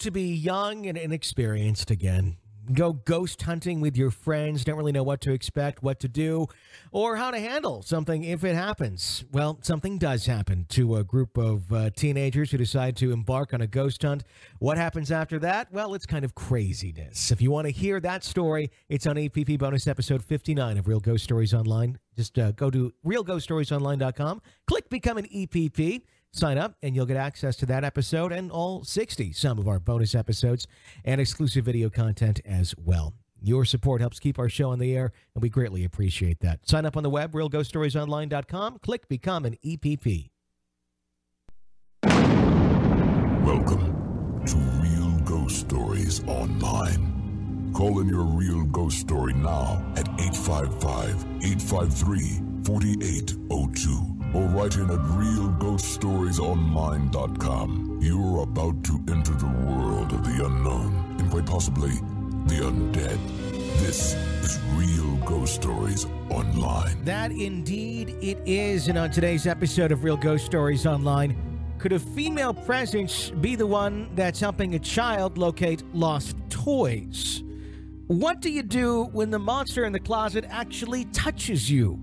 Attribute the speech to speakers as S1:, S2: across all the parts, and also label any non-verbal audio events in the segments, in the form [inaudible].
S1: to be young and inexperienced again. Go ghost hunting with your friends, don't really know what to expect, what to do, or how to handle something if it happens. Well, something does happen to a group of uh, teenagers who decide to embark on a ghost hunt. What happens after that? Well, it's kind of craziness. If you want to hear that story, it's on EPP bonus episode 59 of Real Ghost Stories Online. Just uh, go to realghoststoriesonline.com, click Become an EPP. Sign up and you'll get access to that episode and all 60 some of our bonus episodes and exclusive video content as well. Your support helps keep our show on the air, and we greatly appreciate that. Sign up on the web, realghoststoriesonline.com. Click Become an EPP.
S2: Welcome to Real Ghost Stories Online. Call in your real ghost story now at 855 853 4802 or write in at realghoststoriesonline.com. You're about to enter the world of the unknown and quite possibly the undead. This is Real Ghost Stories Online.
S1: That indeed it is. And on today's episode of Real Ghost Stories Online, could a female presence be the one that's helping a child locate lost toys? What do you do when the monster in the closet actually touches you?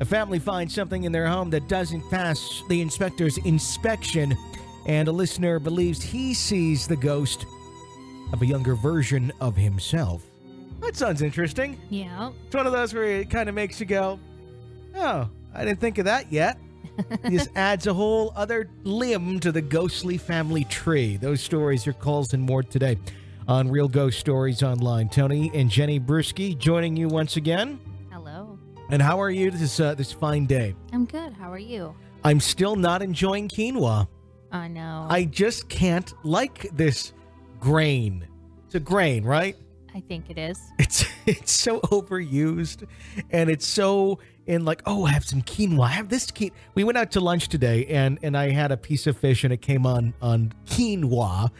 S1: A family finds something in their home that doesn't pass the inspector's inspection, and a listener believes he sees the ghost of a younger version of himself. That sounds interesting.
S3: Yeah.
S1: It's one of those where it kind of makes you go, oh, I didn't think of that yet. this [laughs] adds a whole other limb to the ghostly family tree. Those stories, your calls, and more today on Real Ghost Stories Online. Tony and Jenny Brueski joining you once again. And how are you this uh, this fine day?
S3: I'm good. How are you?
S1: I'm still not enjoying quinoa.
S3: I know.
S1: I just can't like this grain. It's a grain, right?
S3: I think it is. [laughs]
S1: It's it's so overused, and it's so in like, oh, I have some quinoa. I have this quinoa. We went out to lunch today, and and I had a piece of fish, and it came on on quinoa,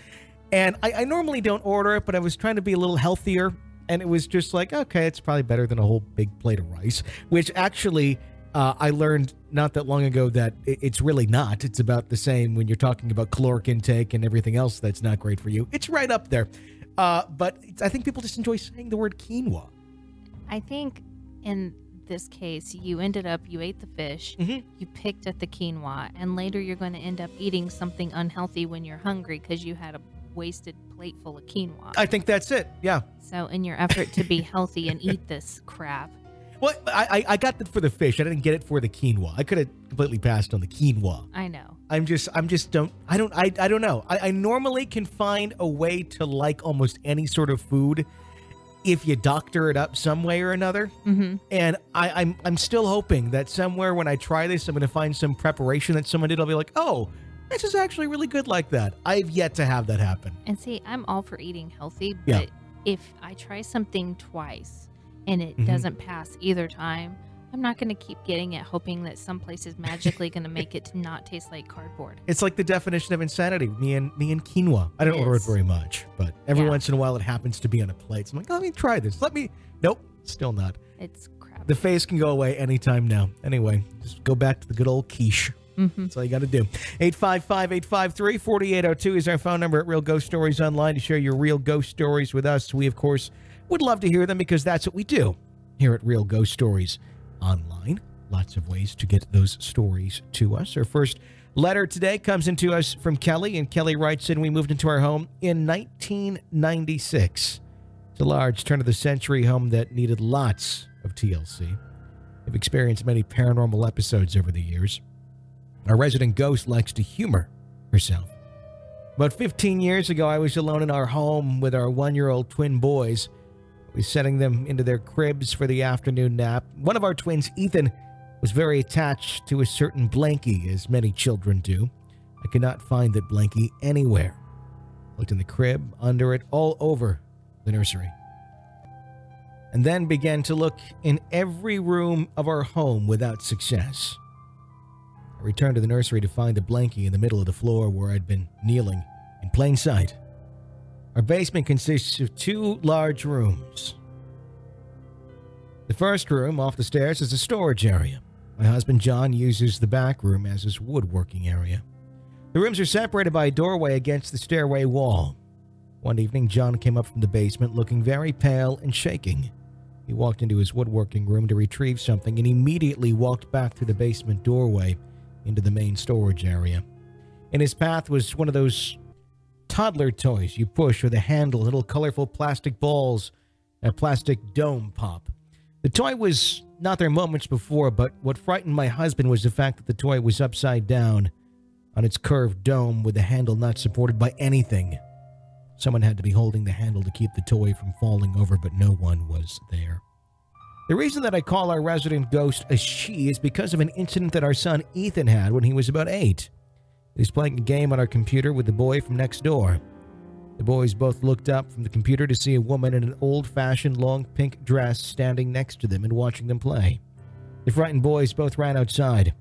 S1: and I, I normally don't order it, but I was trying to be a little healthier, and it was just like, okay, it's probably better than a whole big plate of rice, which actually. Uh, I learned not that long ago that it's really not. It's about the same when you're talking about caloric intake and everything else that's not great for you. It's right up there. Uh, but it's- I think people just enjoy saying the word quinoa.
S3: I think in this case, you ended up, you ate the fish,
S1: Mhm.
S3: you picked at the quinoa, and later you're going to end up eating something unhealthy when you're hungry because you had a wasted plate full of quinoa.
S1: I think that's it. Yeah.
S3: so, in your effort to be [laughs] healthy and eat this crap,
S1: Well, I, I got it for the fish. I didn't get it for the quinoa. I could have completely passed on the quinoa.
S3: I know.
S1: I'm just I'm just don't I don't I, I don't know. I, I normally can find a way to like almost any sort of food if you doctor it up some way or another.
S3: Mm-hmm.
S1: And I, I'm I'm still hoping that somewhere when I try this, I'm going to find some preparation that someone did. I'll be like, oh, this is actually really good like that. I've yet to have that happen.
S3: And see, I'm all for eating healthy,
S1: Yeah.
S3: but if I try something twice and it
S1: Mhm.
S3: doesn't pass either time, I'm not going to keep getting it, hoping that some place is magically [laughs] going to make it to not taste like cardboard.
S1: It's like the definition of insanity. Me and me and quinoa. I don't
S3: It
S1: order it very much, but every
S3: Yeah.
S1: once in a while it happens to be on a plate. So I'm like, let me try this. Let me. Nope, still not.
S3: It's crap.
S1: The face can go away anytime now. Anyway, just go back to the good old quiche.
S3: Hmm
S1: That's all you got to do. 855 853 4802 is our phone number at Real Ghost Stories Online to share your real ghost stories with us. We, of course, would love to hear them because that's what we do here at Real Ghost Stories Online. Lots of ways to get those stories to us. Our first letter today comes into us from Kelly, and Kelly writes in We moved into our home in 1996. It's a large turn of the century home that needed lots of TLC. I've experienced many paranormal episodes over the years. Our resident ghost likes to humor herself. About 15 years ago, I was alone in our home with our one year old twin boys. We setting them into their cribs for the afternoon nap. One of our twins, Ethan, was very attached to a certain blankie, as many children do. I could not find that blankie anywhere. Looked in the crib, under it, all over the nursery. And then began to look in every room of our home without success. I returned to the nursery to find the blankie in the middle of the floor where I'd been kneeling in plain sight. Our basement consists of two large rooms. The first room off the stairs is a storage area. My husband John uses the back room as his woodworking area. The rooms are separated by a doorway against the stairway wall. One evening, John came up from the basement looking very pale and shaking. He walked into his woodworking room to retrieve something and immediately walked back through the basement doorway into the main storage area. In his path was one of those toddler toys you push with a handle, little colorful plastic balls, a plastic dome pop. The toy was not there moments before, but what frightened my husband was the fact that the toy was upside down on its curved dome with the handle not supported by anything. Someone had to be holding the handle to keep the toy from falling over, but no one was there. The reason that I call our resident ghost a she is because of an incident that our son Ethan had when he was about eight. He was playing a game on our computer with the boy from next door. The boys both looked up from the computer to see a woman in an old fashioned long pink dress standing next to them and watching them play. The frightened boys both ran outside.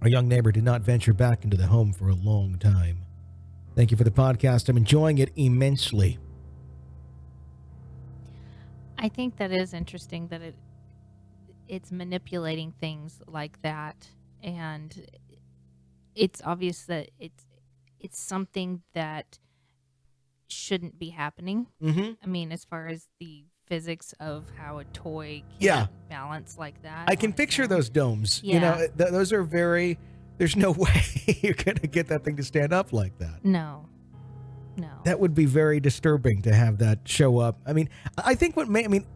S1: Our young neighbor did not venture back into the home for a long time. Thank you for the podcast. I'm enjoying it immensely.
S3: I think that is interesting that it it's manipulating things like that and it's obvious that it's it's something that shouldn't be happening.
S1: Mm-hmm.
S3: I mean, as far as the physics of how a toy can
S1: Yeah.
S3: balance like that.
S1: I can picture those domes. You know, th- those are very. There's no [laughs] way you're going to get that thing to stand up like that.
S3: No. No.
S1: That would be very disturbing to have that show up. I mean, I think what may. I mean,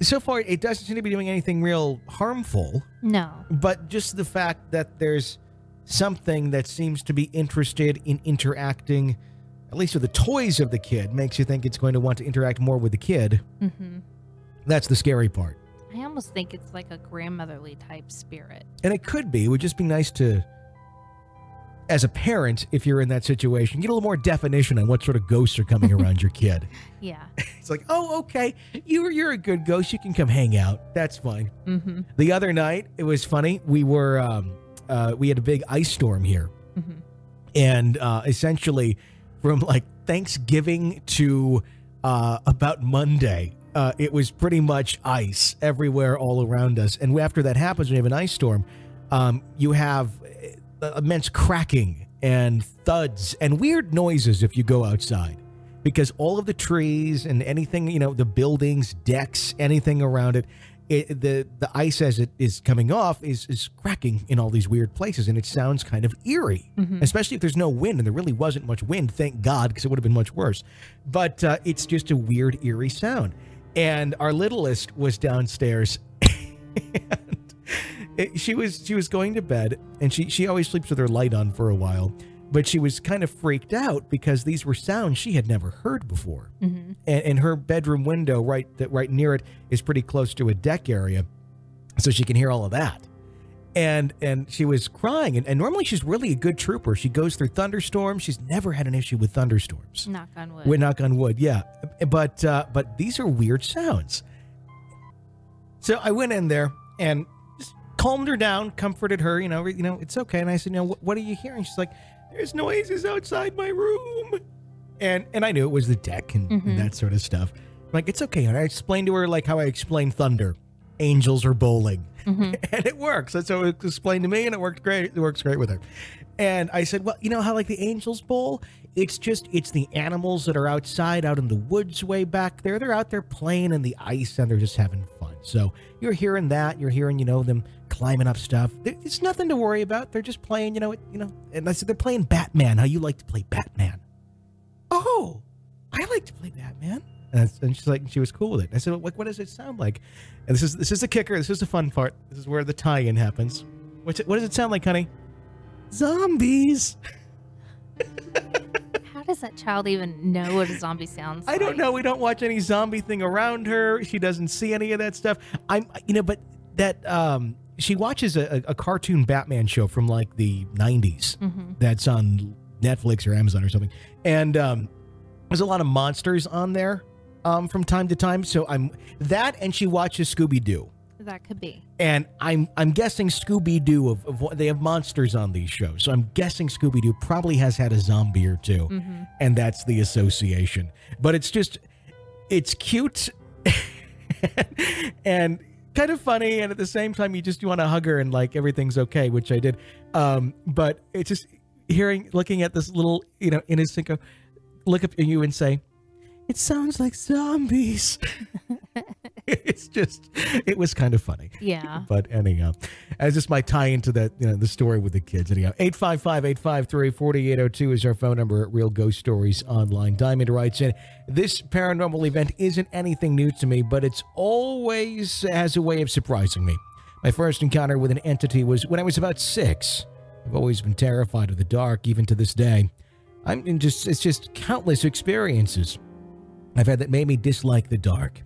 S1: so far it doesn't seem to be doing anything real harmful,
S3: no.
S1: but just the fact that there's something that seems to be interested in interacting, at least with the toys of the kid, makes you think it's going to want to interact more with the kid.
S3: hmm
S1: That's the scary part.
S3: I almost think it's like a grandmotherly type spirit.
S1: And it could be. It would just be nice to, as a parent, if you're in that situation, get a little more definition on what sort of ghosts are coming around your kid. [laughs] [laughs]
S3: Yeah.
S1: It's like, oh, okay, you're you're a good ghost. You can come hang out. That's fine.
S3: Mm-hmm.
S1: The other night, it was funny. We were um, uh, we had a big ice storm here,
S3: Mm-hmm.
S1: and uh, essentially from like Thanksgiving to uh, about Monday, uh, it was pretty much ice everywhere all around us. And after that happens, when you have an ice storm, um, you have immense cracking and thuds and weird noises if you go outside. Because all of the trees and anything, you know, the buildings, decks, anything around it, it the the ice as it is coming off is is cracking in all these weird places, and it sounds kind of eerie
S3: Mhm.
S1: especially if there's no wind and there really wasn't much wind thank god because it would have been much worse but uh, it's just a weird eerie sound and our littlest was downstairs [laughs] and it, she was she was going to bed and she she always sleeps with her light on for a while but she was kind of freaked out because these were sounds she had never heard before.
S3: Mm-hmm.
S1: and, and her bedroom window right that right near it is pretty close to a deck area so she can hear all of that. And and she was crying and, and normally she's really a good trooper. She goes through thunderstorms. She's never had an issue with thunderstorms.
S3: Knock on wood.
S1: we knock on wood yeah. But uh but these are weird sounds. So i went in there and calmed her down comforted her you know you know it's okay and i said you know what, what are you hearing she's like there's noises outside my room and and i knew it was the deck and, and
S3: Mhm.
S1: that sort of stuff I'm like it's okay and i explained to her like how i explained thunder angels are bowling
S3: Mhm. [laughs]
S1: and it works. That's how it explained to me, and it worked great. It works great with her. And I said, well, you know how like the Angels Bowl? It's just it's the animals that are outside, out in the woods, way back there. They're out there playing in the ice, and they're just having fun. So you're hearing that. You're hearing, you know, them climbing up stuff. It's nothing to worry about. They're just playing, you know, you know. And I said they're playing Batman. How you like to play Batman? Oh, I like to play Batman. And, and she's like, she was cool with it. I said, well, what, what does it sound like? And this is this is the kicker. This is the fun part. This is where the tie-in happens. What's it, what does it sound like, honey? Zombies. [laughs]
S3: How does that child even know what a zombie sounds
S1: I
S3: like?
S1: don't know. We don't watch any zombie thing around her. She doesn't see any of that stuff. I'm, you know, but that um, she watches a, a cartoon Batman show from like the '90s.
S3: Mm-hmm.
S1: that's on Netflix or Amazon or something. And um, there's a lot of monsters on there um, from time to time. So I'm that, and she watches Scooby Doo.
S3: That could be.
S1: And I'm I'm guessing Scooby Doo of, of what they have monsters on these shows. So I'm guessing Scooby Doo probably has had a zombie or 2
S3: Mm-hmm.
S1: and that's the association. But it's just it's cute [laughs] and kind of funny, and at the same time you just you want to hug her and like everything's okay, which I did. Um, but it's just hearing looking at this little you know innocent go look up at you and say, It sounds like zombies. [laughs] it's just, it was kind of funny.
S3: Yeah.
S1: But anyhow, as this might tie into that, you know, the story with the kids. Anyhow, 855 853 4802 is our phone number at Real Ghost Stories Online. Diamond writes in This paranormal event isn't anything new to me, but it's always has a way of surprising me. My first encounter with an entity was when I was about six. I've always been terrified of the dark, even to this day. I'm just, it's just countless experiences I've had that made me dislike the dark.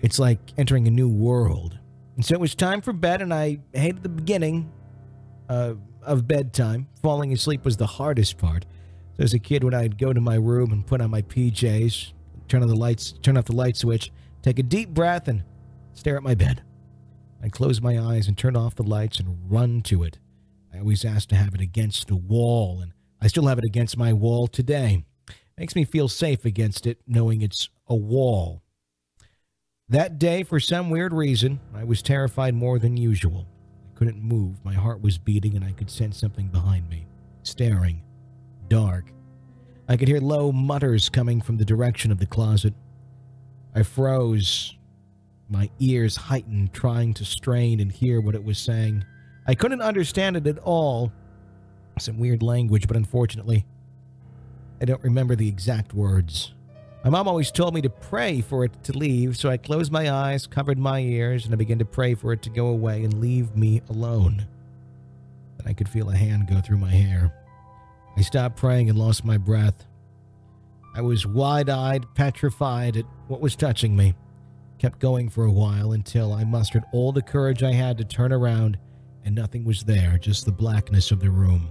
S1: It's like entering a new world. And so it was time for bed, and I hated the beginning uh, of bedtime. Falling asleep was the hardest part. So as a kid, when I'd go to my room and put on my PJs, turn on the lights, turn off the light switch, take a deep breath, and stare at my bed. I'd close my eyes and turn off the lights and run to it. I always asked to have it against the wall, and I still have it against my wall today. Makes me feel safe against it, knowing it's a wall. That day, for some weird reason, I was terrified more than usual. I couldn't move. My heart was beating, and I could sense something behind me, staring, dark. I could hear low mutters coming from the direction of the closet. I froze, my ears heightened, trying to strain and hear what it was saying. I couldn't understand it at all. Some weird language, but unfortunately, I don't remember the exact words. My mom always told me to pray for it to leave, so I closed my eyes, covered my ears, and I began to pray for it to go away and leave me alone. Then I could feel a hand go through my hair. I stopped praying and lost my breath. I was wide eyed, petrified at what was touching me. Kept going for a while until I mustered all the courage I had to turn around, and nothing was there, just the blackness of the room.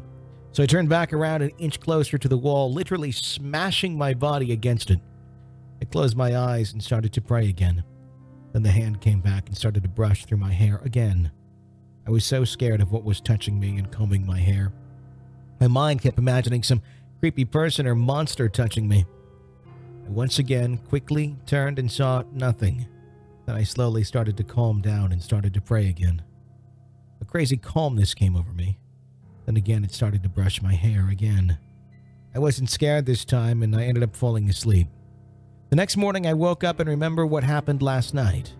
S1: So I turned back around an inch closer to the wall, literally smashing my body against it. I closed my eyes and started to pray again. Then the hand came back and started to brush through my hair again. I was so scared of what was touching me and combing my hair. My mind kept imagining some creepy person or monster touching me. I once again quickly turned and saw nothing. Then I slowly started to calm down and started to pray again. A crazy calmness came over me. Then again, it started to brush my hair again. I wasn't scared this time and I ended up falling asleep. The next morning, I woke up and remember what happened last night.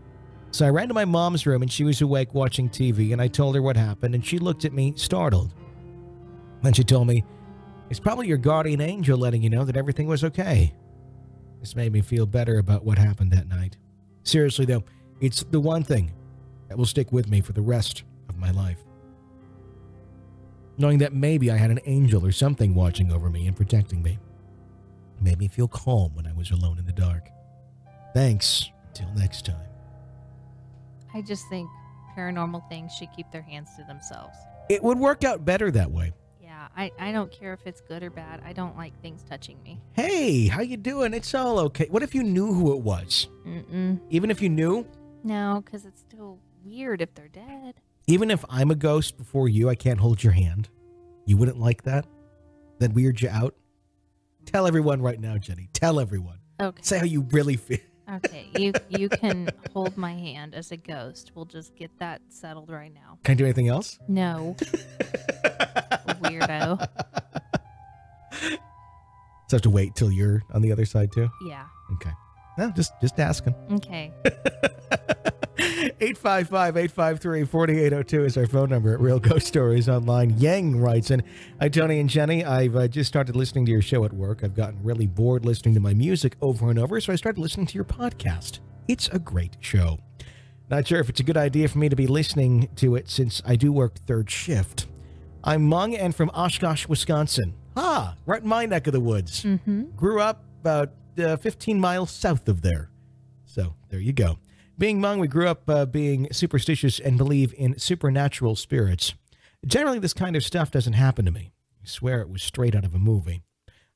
S1: So I ran to my mom's room and she was awake watching TV and I told her what happened and she looked at me startled. Then she told me, It's probably your guardian angel letting you know that everything was okay. This made me feel better about what happened that night. Seriously, though, it's the one thing that will stick with me for the rest of my life. Knowing that maybe I had an angel or something watching over me and protecting me made me feel calm when I was alone in the dark. Thanks. Till next time.
S3: I just think paranormal things should keep their hands to themselves.
S1: It would work out better that way.
S3: Yeah, I, I don't care if it's good or bad. I don't like things touching me.
S1: Hey, how you doing? It's all okay. What if you knew who it was?
S3: Mm-mm.
S1: Even if you knew?
S3: No, because it's still weird if they're dead.
S1: Even if I'm a ghost before you, I can't hold your hand. You wouldn't like that? That weird you out? Tell everyone right now, Jenny. Tell everyone.
S3: Okay.
S1: Say how you really feel.
S3: Okay. You you can hold my hand as a ghost. We'll just get that settled right now.
S1: Can I do anything else?
S3: No. [laughs] Weirdo.
S1: So I have to wait till you're on the other side too?
S3: Yeah.
S1: Okay. No, just just asking.
S3: Okay. [laughs]
S1: 855-853-4802 is our phone number at Real Ghost Stories Online. Yang writes in, Hi, Tony and Jenny. I've uh, just started listening to your show at work. I've gotten really bored listening to my music over and over, so I started listening to your podcast. It's a great show. Not sure if it's a good idea for me to be listening to it since I do work third shift. I'm Hmong and from Oshkosh, Wisconsin. Ah, right in my neck of the woods.
S3: Mm-hmm.
S1: Grew up about uh, 15 miles south of there. So there you go. Being Hmong, we grew up uh, being superstitious and believe in supernatural spirits. Generally, this kind of stuff doesn't happen to me. I swear it was straight out of a movie.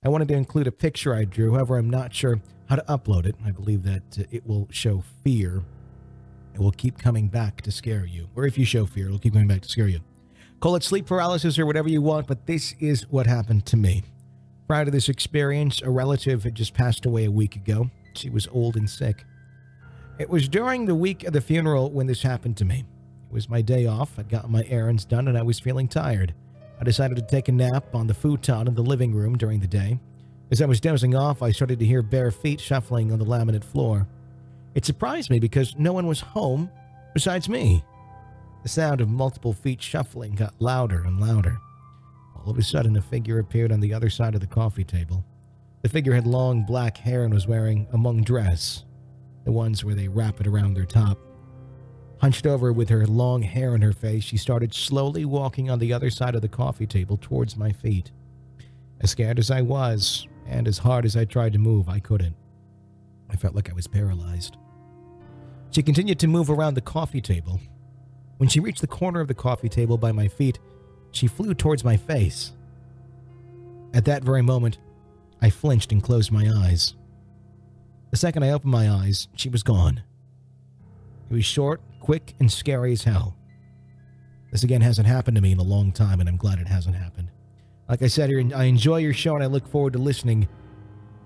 S1: I wanted to include a picture I drew, however, I'm not sure how to upload it. I believe that uh, it will show fear. It will keep coming back to scare you. Or if you show fear, it'll keep coming back to scare you. Call it sleep paralysis or whatever you want, but this is what happened to me. Prior to this experience, a relative had just passed away a week ago. She was old and sick. It was during the week of the funeral when this happened to me. It was my day off. I'd gotten my errands done and I was feeling tired. I decided to take a nap on the futon in the living room during the day. As I was dozing off, I started to hear bare feet shuffling on the laminate floor. It surprised me because no one was home besides me. The sound of multiple feet shuffling got louder and louder. All of a sudden, a figure appeared on the other side of the coffee table. The figure had long black hair and was wearing a Hmong dress, the ones where they wrap it around their top. Hunched over with her long hair on her face, she started slowly walking on the other side of the coffee table towards my feet. As scared as I was, and as hard as I tried to move, I couldn't. I felt like I was paralyzed. She continued to move around the coffee table. When she reached the corner of the coffee table by my feet, she flew towards my face. At that very moment, I flinched and closed my eyes. The second I opened my eyes, she was gone. It was short, quick, and scary as hell. This again hasn't happened to me in a long time, and I'm glad it hasn't happened. Like I said, I enjoy your show, and I look forward to listening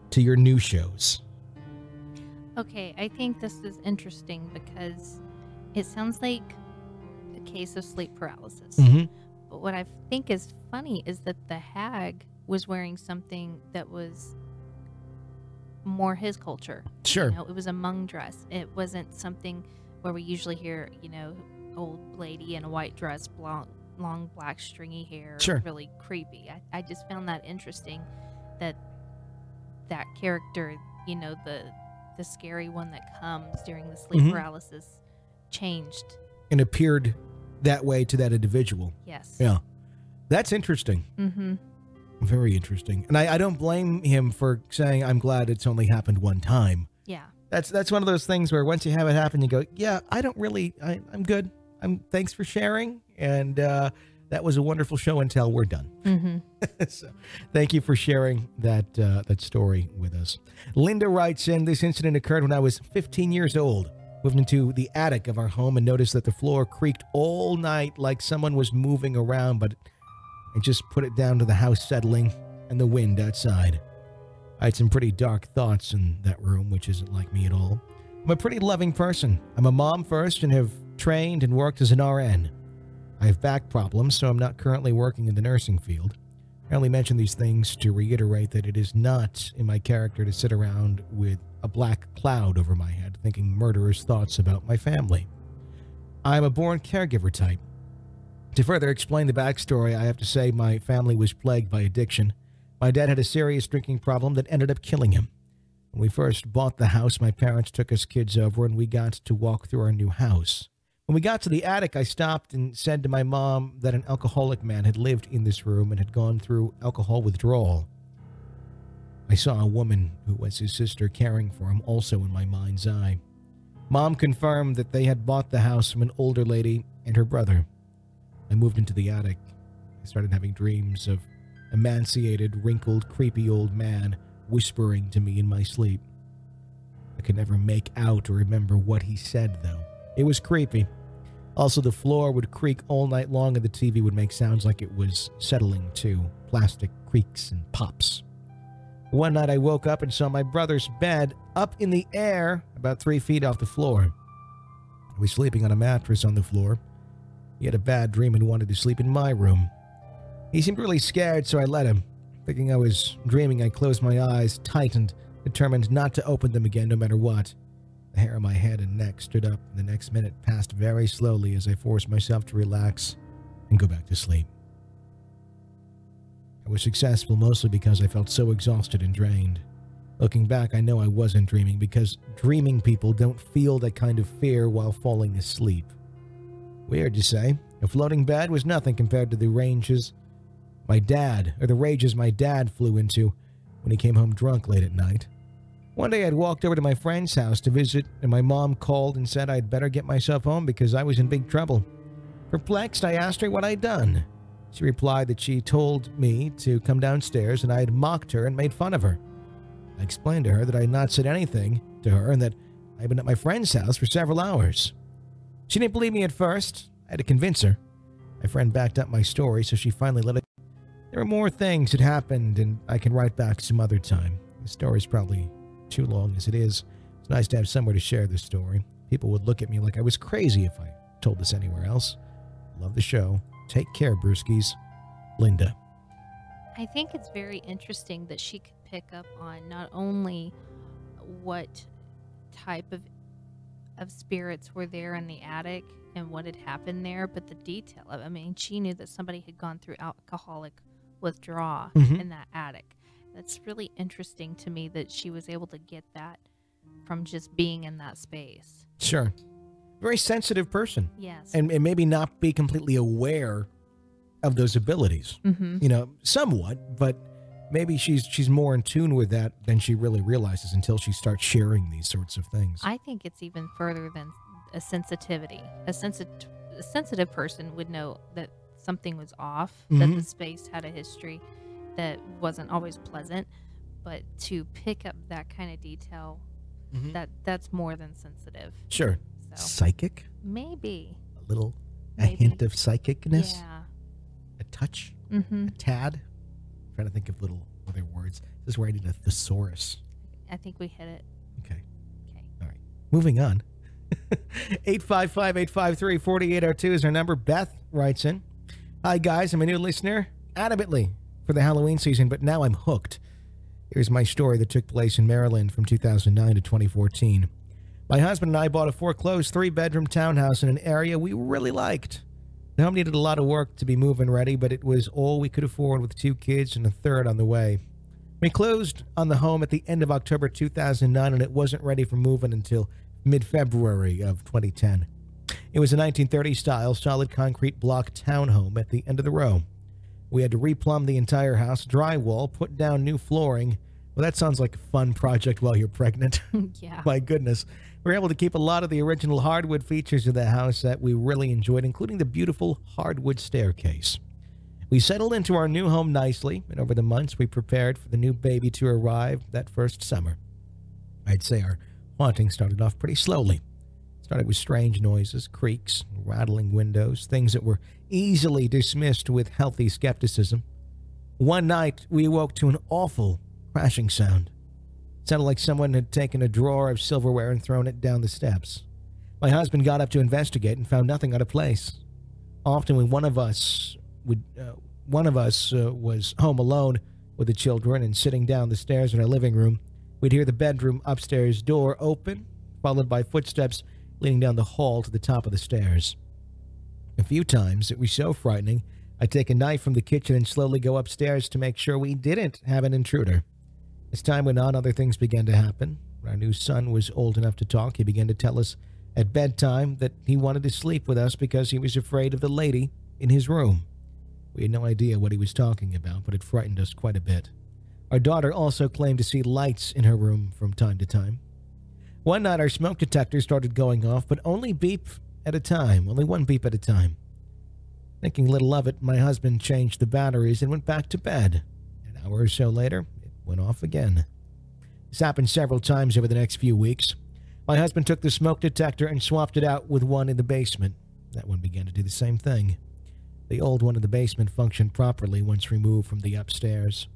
S1: to your new shows.
S3: Okay, I think this is interesting because it sounds like a case of sleep paralysis.
S1: Mm-hmm.
S3: But what I think is funny is that the hag was wearing something that was more his culture.
S1: Sure.
S3: You know, it was a Hmong dress. It wasn't something where we usually hear, you know, old lady in a white dress, long, long black stringy hair,
S1: Sure.
S3: really creepy. I, I just found that interesting that that character, you know, the the scary one that comes during the sleep
S1: Mhm.
S3: paralysis changed.
S1: And appeared that way to that individual.
S3: Yes.
S1: Yeah. That's interesting.
S3: Mm-hmm.
S1: Very interesting. And I, I don't blame him for saying, I'm glad it's only happened one time.
S3: Yeah.
S1: That's that's one of those things where once you have it happen, you go, yeah, I don't really, I, I'm good. I'm thanks for sharing. And uh, that was a wonderful show and tell. We're done.
S3: Mm-hmm. [laughs]
S1: so, thank you for sharing that uh, that story with us. Linda writes in, this incident occurred when I was 15 years old. Moved into the attic of our home and noticed that the floor creaked all night like someone was moving around, but I just put it down to the house settling and the wind outside. I had some pretty dark thoughts in that room, which isn't like me at all. I'm a pretty loving person. I'm a mom first and have trained and worked as an RN. I have back problems, so I'm not currently working in the nursing field. I only mention these things to reiterate that it is not in my character to sit around with a black cloud over my head thinking murderous thoughts about my family. I'm a born caregiver type. To further explain the backstory, I have to say my family was plagued by addiction. My dad had a serious drinking problem that ended up killing him. When we first bought the house, my parents took us kids over and we got to walk through our new house. When we got to the attic, I stopped and said to my mom that an alcoholic man had lived in this room and had gone through alcohol withdrawal. I saw a woman who was his sister caring for him also in my mind's eye. Mom confirmed that they had bought the house from an older lady and her brother. I moved into the attic. I started having dreams of emaciated, wrinkled, creepy old man whispering to me in my sleep. I could never make out or remember what he said, though. It was creepy. Also, the floor would creak all night long and the TV would make sounds like it was settling too plastic creaks and pops. One night I woke up and saw my brother's bed up in the air about three feet off the floor. He was sleeping on a mattress on the floor. He had a bad dream and wanted to sleep in my room. He seemed really scared, so I let him. Thinking I was dreaming, I closed my eyes, tightened, determined not to open them again no matter what. The hair on my head and neck stood up, and the next minute passed very slowly as I forced myself to relax and go back to sleep. I was successful mostly because I felt so exhausted and drained. Looking back, I know I wasn't dreaming because dreaming people don't feel that kind of fear while falling asleep. Weird to say, a floating bed was nothing compared to the ranges my dad, or the rages my dad flew into when he came home drunk late at night. One day I'd walked over to my friend's house to visit, and my mom called and said I'd better get myself home because I was in big trouble. Perplexed, I asked her what I'd done. She replied that she told me to come downstairs and I had mocked her and made fun of her. I explained to her that I had not said anything to her and that I had been at my friend's house for several hours. She didn't believe me at first. I had to convince her. My friend backed up my story, so she finally let it. There were more things that happened, and I can write back some other time. The story's probably too long as it is. It's nice to have somewhere to share this story. People would look at me like I was crazy if I told this anywhere else. Love the show. Take care, Brueskis. Linda.
S3: I think it's very interesting that she could pick up on not only what type of of spirits were there in the attic and what had happened there, but the detail of. I mean, she knew that somebody had gone through alcoholic withdrawal
S1: Mhm.
S3: in that attic. That's really interesting to me that she was able to get that from just being in that space.
S1: Sure. Very sensitive person.
S3: Yes.
S1: And, and maybe not be completely aware of those abilities.
S3: mm-hmm.
S1: You know, somewhat, but maybe she's she's more in tune with that than she really realizes until she starts sharing these sorts of things.
S3: I think it's even further than a sensitivity. A sensitive, a sensitive person would know that something was off, that
S1: Mhm.
S3: the space had a history that wasn't always pleasant. But to pick up that kind of detail,
S1: Mhm.
S3: that that's more than sensitive.
S1: Sure.
S3: So
S1: Psychic?
S3: maybe,
S1: A little a hint of psychicness?
S3: yeah.
S1: A touch?
S3: Mm-hmm.
S1: A tad? Trying to think of little other words. This is where I need a thesaurus.
S3: I think we hit it.
S1: Okay.
S3: Okay. All right.
S1: Moving on. [laughs] 855 853 4802 is our number. Beth writes in Hi, guys. I'm a new listener, adamantly for the Halloween season, but now I'm hooked. Here's my story that took place in Maryland from 2009 to 2014. My husband and I bought a foreclosed three bedroom townhouse in an area we really liked. The home needed a lot of work to be move-in ready, but it was all we could afford with two kids and a third on the way. We closed on the home at the end of October 2009, and it wasn't ready for move-in until mid-February of 2010. It was a 1930s style solid concrete block townhome at the end of the row. We had to replumb the entire house, drywall, put down new flooring. Well, that sounds like a fun project while you're pregnant. [laughs] [laughs]
S3: yeah.
S1: My goodness. We were able to keep a lot of the original hardwood features of the house that we really enjoyed, including the beautiful hardwood staircase. We settled into our new home nicely, and over the months we prepared for the new baby to arrive that first summer. I'd say our haunting started off pretty slowly. Started with strange noises, creaks, rattling windows, things that were easily dismissed with healthy skepticism. One night we awoke to an awful crashing sound. It sounded like someone had taken a drawer of silverware and thrown it down the steps. My husband got up to investigate and found nothing out of place. Often, when one of us would, uh, one of us uh, was home alone with the children and sitting down the stairs in our living room, we'd hear the bedroom upstairs door open, followed by footsteps leading down the hall to the top of the stairs. A few times it was so frightening, I'd take a knife from the kitchen and slowly go upstairs to make sure we didn't have an intruder. As time went on, other things began to happen. When our new son was old enough to talk, he began to tell us at bedtime that he wanted to sleep with us because he was afraid of the lady in his room. We had no idea what he was talking about, but it frightened us quite a bit. Our daughter also claimed to see lights in her room from time to time. One night, our smoke detector started going off, but only beep at a time, only one beep at a time. Thinking little of it, my husband changed the batteries and went back to bed. An hour or so later, went off again. This happened several times over the next few weeks. My husband took the smoke detector and swapped it out with one in the basement. That one began to do the same thing. The old one in the basement functioned properly once removed from the upstairs.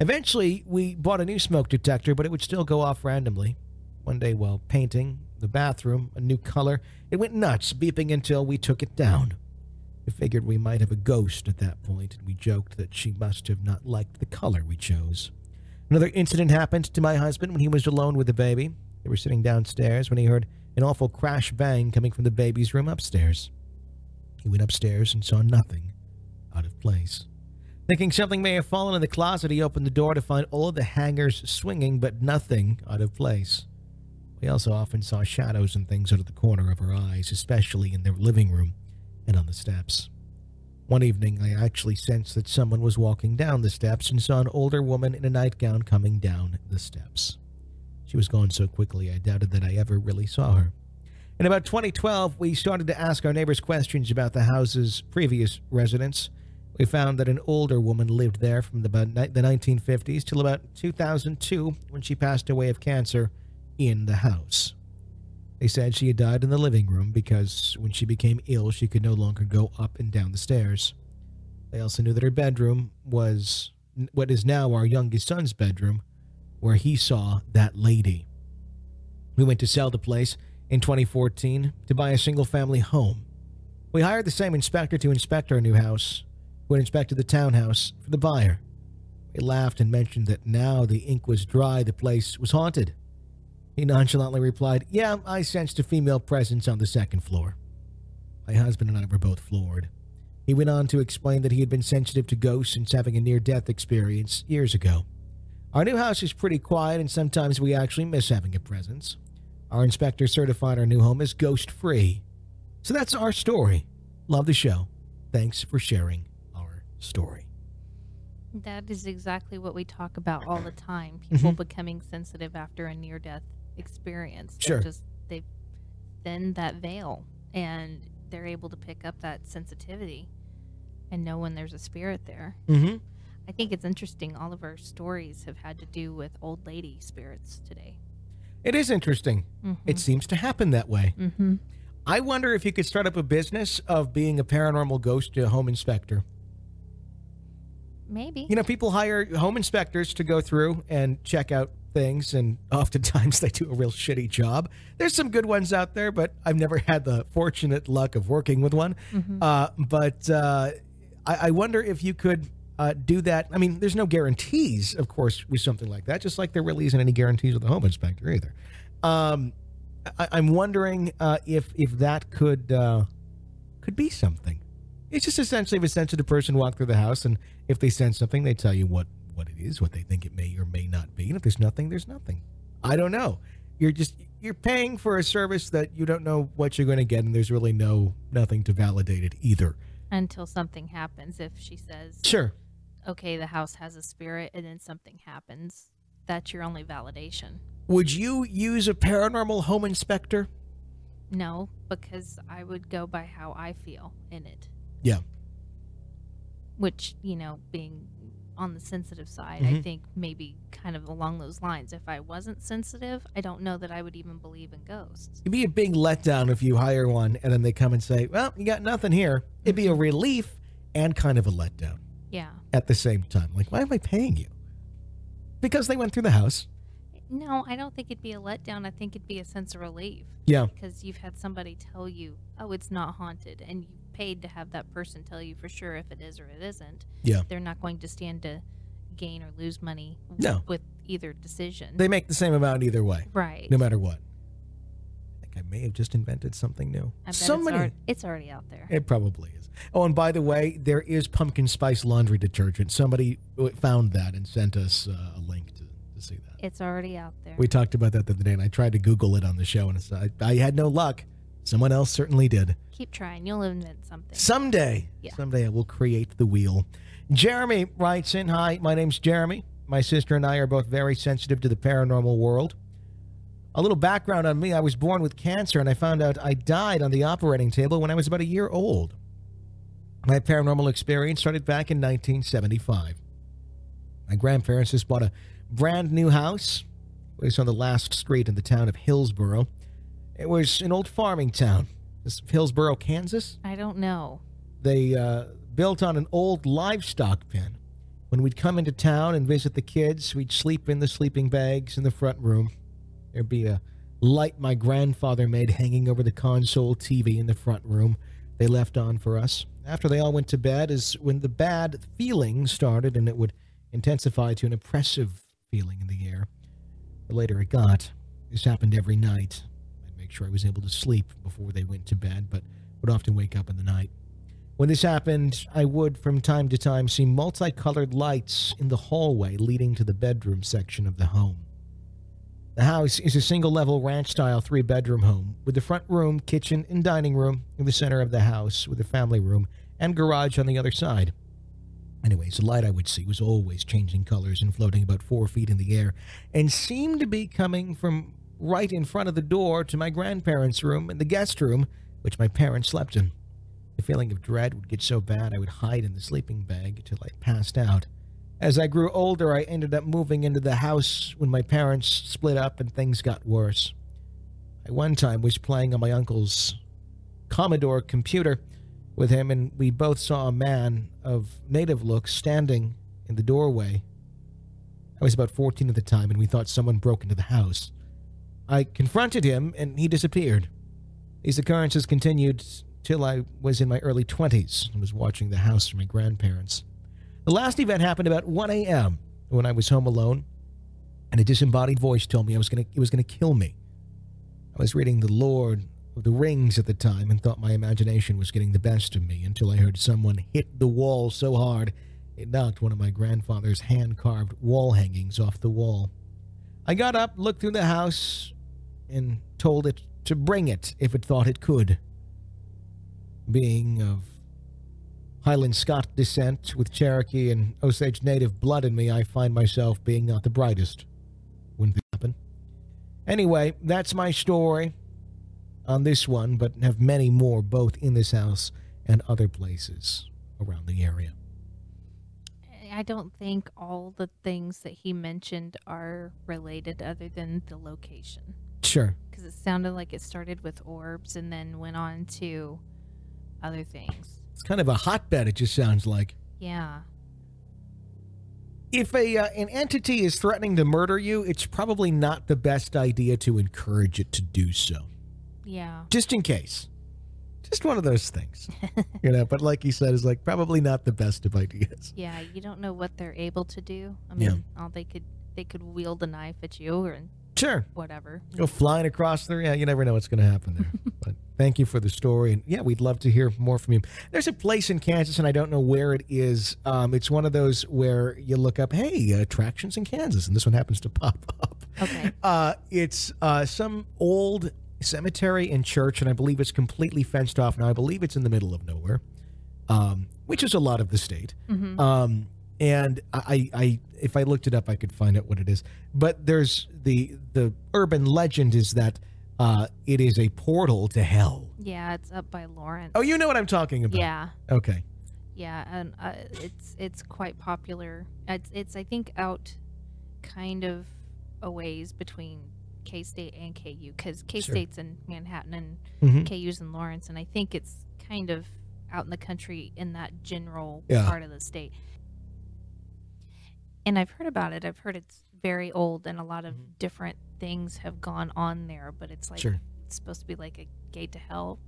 S1: Eventually, we bought a new smoke detector, but it would still go off randomly. One day, while painting the bathroom a new color, it went nuts, beeping until we took it down. We figured we might have a ghost at that point, and we joked that she must have not liked the color we chose. Another incident happened to my husband when he was alone with the baby. They were sitting downstairs when he heard an awful crash bang coming from the baby's room upstairs. He went upstairs and saw nothing out of place. Thinking something may have fallen in the closet, he opened the door to find all of the hangers swinging, but nothing out of place. We also often saw shadows and things out of the corner of our eyes, especially in the living room and on the steps. One evening, I actually sensed that someone was walking down the steps and saw an older woman in a nightgown coming down the steps. She was gone so quickly, I doubted that I ever really saw her. In about 2012, we started to ask our neighbors questions about the house's previous residents. We found that an older woman lived there from the, about the 1950s till about 2002 when she passed away of cancer in the house. They said she had died in the living room because when she became ill, she could no longer go up and down the stairs. They also knew that her bedroom was what is now our youngest son's bedroom, where he saw that lady. We went to sell the place in 2014 to buy a single family home. We hired the same inspector to inspect our new house, who had inspected the townhouse for the buyer. He laughed and mentioned that now the ink was dry, the place was haunted. He nonchalantly replied, Yeah, I sensed a female presence on the second floor. My husband and I were both floored. He went on to explain that he had been sensitive to ghosts since having a near death experience years ago. Our new house is pretty quiet, and sometimes we actually miss having a presence. Our inspector certified our new home as ghost free. So that's our story. Love the show. Thanks for sharing our story.
S3: That is exactly what we talk about all the time. People
S1: Mhm.
S3: becoming sensitive after a near death experience. They
S1: Sure.
S3: Just they thin that veil and they're able to pick up that sensitivity and know when there's a spirit there.
S1: Mm-hmm.
S3: I think it's interesting. All of our stories have had to do with old lady spirits today.
S1: It is interesting. It seems to happen that way.
S3: Mm-hmm.
S1: I wonder if you could start up a business of being a paranormal ghost to a home inspector.
S3: Maybe.
S1: You know, people hire home inspectors to go through and check out things, and oftentimes [laughs] they do a real shitty job. There's some good ones out there, but I've never had the fortunate luck of working with one.
S3: Mhm.
S1: Uh, but uh, I, I wonder if you could uh, do that. I mean, there's no guarantees, of course, with something like that, just like there really isn't any guarantees with the home inspector either. Um, I, I'm wondering uh, if if that could uh, could be something. It's just essentially if a sensitive person walked through the house and if they sense something, they tell you what what it is, what they think it may or may not be. And if there's nothing, there's nothing. I don't know. You're just you're paying for a service that you don't know what you're going to get, and there's really no nothing to validate it either.
S3: Until something happens. If she says,
S1: Sure.
S3: okay, the house has a spirit, and then something happens, that's your only validation.
S1: Would you use a paranormal home inspector?
S3: No, because I would go by how I feel in it.
S1: Yeah.
S3: Which, you know, being on the sensitive side, I
S1: Mhm.
S3: think maybe kind of along those lines. If I wasn't sensitive, I don't know that I would even believe in ghosts.
S1: It'd be a big letdown if you hire one and then they come and say, "Well, you got nothing here." It'd be a relief and kind of a letdown
S3: Yeah.
S1: at the same time. Like, why am I paying you? Because they went through the house.
S3: No, I don't think it'd be a letdown. I think it'd be a sense of relief
S1: Yeah.
S3: because you've had somebody tell you, oh, it's not haunted, and you paid to have that person tell you for sure if it is or it isn't.
S1: Yeah.
S3: They're not going to stand to gain or lose money
S1: No.
S3: with either decision.
S1: They make the same amount either way,
S3: right.
S1: no matter what. I think I may have just invented something new.
S3: I bet
S1: Somebody.
S3: it's, already, it's already out there.
S1: It probably is. Oh, and by the way, there is pumpkin spice laundry detergent. Somebody found that and sent us uh, a link to, to see that.
S3: It's already out there.
S1: We talked about that the other day, and I tried to Google it on the show, and it's, I, I had no luck. Someone else certainly did.
S3: Keep trying. You'll invent something.
S1: Someday,
S3: Yeah.
S1: someday I will create the wheel. Jeremy writes in Hi, my name's Jeremy. My sister and I are both very sensitive to the paranormal world. A little background on me I was born with cancer, and I found out I died on the operating table when I was about a year old. My paranormal experience started back in 1975. My grandparents just bought a brand new house. It was on the last street in the town of Hillsboro. It was an old farming town. This Hillsboro, Kansas
S3: I don't know.
S1: they uh, built on an old livestock pen. When we'd come into town and visit the kids, we'd sleep in the sleeping bags in the front room. There'd be a light my grandfather made hanging over the console TV in the front room they left on for us. After they all went to bed is when the bad feeling started and it would intensify to an oppressive feeling in the air. The later it got, this happened every night. Make sure I was able to sleep before they went to bed, but would often wake up in the night. When this happened, I would from time to time see multicolored lights in the hallway leading to the bedroom section of the home. The house is a single level ranch style three bedroom home with the front room, kitchen, and dining room in the center of the house with a family room and garage on the other side. Anyways, the light I would see was always changing colors and floating about four feet in the air and seemed to be coming from right in front of the door to my grandparents' room and the guest room, which my parents slept in. The feeling of dread would get so bad I would hide in the sleeping bag till I passed out. As I grew older, I ended up moving into the house when my parents split up and things got worse. I one time was playing on my uncle's Commodore computer with him, and we both saw a man of native look standing in the doorway. I was about 14 at the time, and we thought someone broke into the house. I confronted him, and he disappeared. These occurrences continued till I was in my early 20s and was watching the house for my grandparents. The last event happened about 1 a.m. when I was home alone, and a disembodied voice told me I was gonna it was gonna kill me. I was reading The Lord of the Rings at the time and thought my imagination was getting the best of me until I heard someone hit the wall so hard it knocked one of my grandfather's hand carved wall hangings off the wall. I got up, looked through the house, and told it to bring it if it thought it could. Being of Highland Scot descent with Cherokee and Osage Native blood in me, I find myself being not the brightest. Wouldn't it happen? Anyway, that's my story on this one, but have many more both in this house and other places around the area.
S3: I don't think all the things that he mentioned are related other than the location.
S1: Sure.
S3: Because it sounded like it started with orbs and then went on to other things.
S1: It's kind of a hotbed, it just sounds like.
S3: Yeah.
S1: If a uh, an entity is threatening to murder you, it's probably not the best idea to encourage it to do so.
S3: Yeah.
S1: Just in case. Just one of those things. [laughs] you know, but like you said, is like probably not the best of ideas.
S3: Yeah, you don't know what they're able to do. I mean, all they could they could wield a knife at you or
S1: Sure.
S3: whatever.
S1: Go flying across there. Yeah, you never know what's going to happen there. [laughs] but thank you for the story. And yeah, we'd love to hear more from you. There's a place in Kansas, and I don't know where it is. Um, it's one of those where you look up, hey, attractions in Kansas, and this one happens to pop up.
S3: Okay. [laughs]
S1: Uh, it's uh, some old cemetery and church, and I believe it's completely fenced off. Now, I believe it's in the middle of nowhere, um, which is a lot of the state.
S3: hmm
S1: Um, and I, I, if I looked it up, I could find out what it is. But there's the the urban legend is that uh, it is a portal to hell.
S3: Yeah, it's up by Lawrence.
S1: Oh, you know what I'm talking about.
S3: Yeah.
S1: Okay.
S3: Yeah, and uh, it's it's quite popular. It's it's I think out kind of a ways between K State and KU because K State's in Manhattan and
S1: hmm
S3: KU's in Lawrence, and I think it's kind of out in the country in that general
S1: Yeah.
S3: part of the state. And I've heard about it. I've heard it's very old, and a lot of
S1: Mhm.
S3: different things have gone on there. But it's like
S1: Sure.
S3: it's supposed to be like a gate to hell.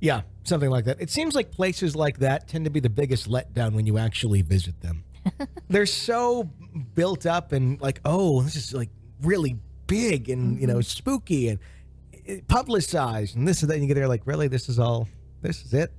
S1: Yeah, something like that. It seems like places like that tend to be the biggest letdown when you actually visit them. [laughs] They're so built up and like, oh, this is like really big and you know spooky and eh, publicized and this and that. And you get there like, really, this is all. This is it.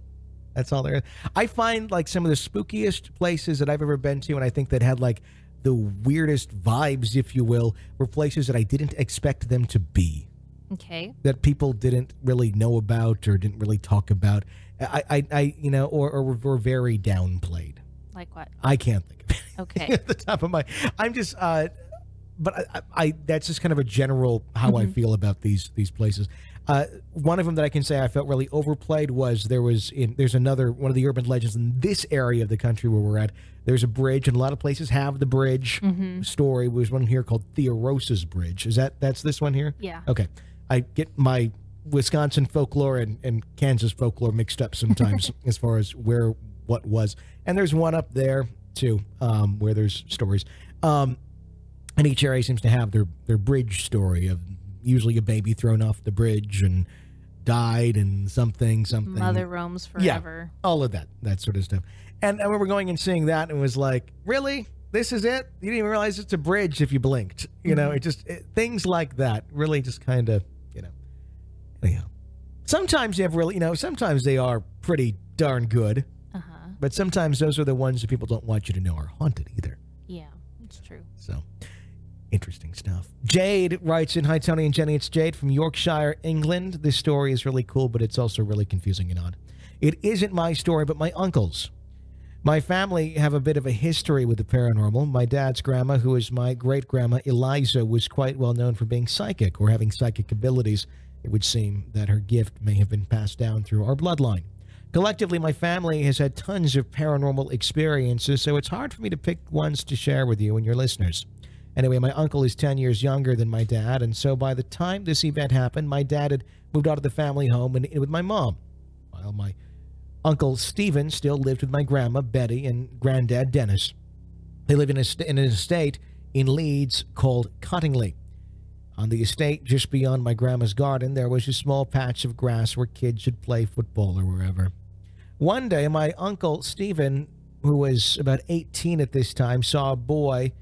S1: That's all there is. I find like some of the spookiest places that I've ever been to, and I think that had like the weirdest vibes, if you will, were places that I didn't expect them to be
S3: Okay.
S1: that people didn't really know about or didn't really talk about. I, I, I you know, or, or were very downplayed.
S3: Like what?
S1: I can't think of it
S3: Okay. [laughs]
S1: at the top of my. I'm just, uh, but I, I, I that's just kind of a general how I
S3: Mhm.
S1: feel about these these places. Uh, one of them that I can say I felt really overplayed was there was in there's another one of the urban legends in this area of the country where we're at. There's a bridge, and a lot of places have the bridge
S3: mm-hmm.
S1: story. There's one here called Theorosis Bridge. Is that that's this one here?
S3: Yeah.
S1: Okay. I get my Wisconsin folklore and, and Kansas folklore mixed up sometimes [laughs] as far as where what was. And there's one up there too, um, where there's stories. Um, and each area seems to have their, their bridge story of usually a baby thrown off the bridge and died and something, something.
S3: Mother roams forever. Yeah.
S1: All of that, that sort of stuff. And I remember going and seeing that and it was like, really? This is it? You didn't even realize it's a bridge if you blinked. You know,
S3: Mhm.
S1: it just, it, things like that really just kind of, you know, anyhow. Sometimes you have really, you know, sometimes they are pretty darn good,
S3: Uh huh.
S1: but sometimes those are the ones that people don't want you to know are haunted either.
S3: Yeah, it's true.
S1: Interesting stuff. Jade writes in Hi, Tony and Jenny. It's Jade from Yorkshire, England. This story is really cool, but it's also really confusing and odd. It isn't my story, but my uncle's. My family have a bit of a history with the paranormal. My dad's grandma, who is my great grandma Eliza, was quite well known for being psychic or having psychic abilities. It would seem that her gift may have been passed down through our bloodline. Collectively, my family has had tons of paranormal experiences, so it's hard for me to pick ones to share with you and your listeners. Anyway, my uncle is 10 years younger than my dad, and so by the time this event happened, my dad had moved out of the family home and with my mom, while my uncle Stephen still lived with my grandma Betty and granddad Dennis. They live in, a in an estate in Leeds called Cottingley. On the estate just beyond my grandma's garden, there was a small patch of grass where kids should play football or wherever. One day, my uncle Stephen, who was about 18 at this time, saw a boy